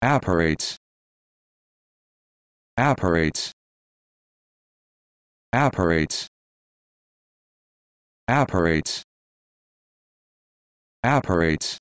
apparates apparates apparates apparates apparates